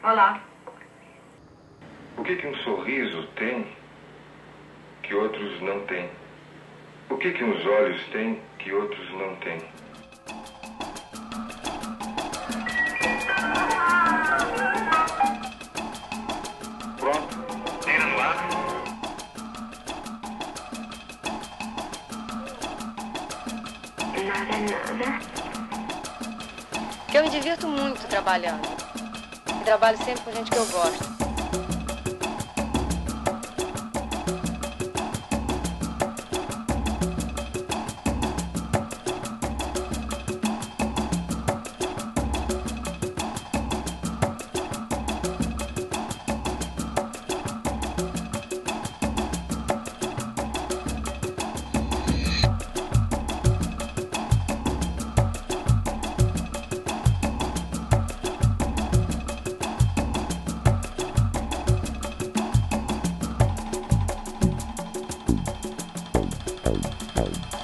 Olá. O que, que um sorriso tem que outros não têm? O que, que uns olhos têm que outros não têm? Pronto. Tira no ar. Nada, nada. Que eu me divirto muito trabalhando. Trabalho sempre com gente que eu gosto. Hold, hold, hold.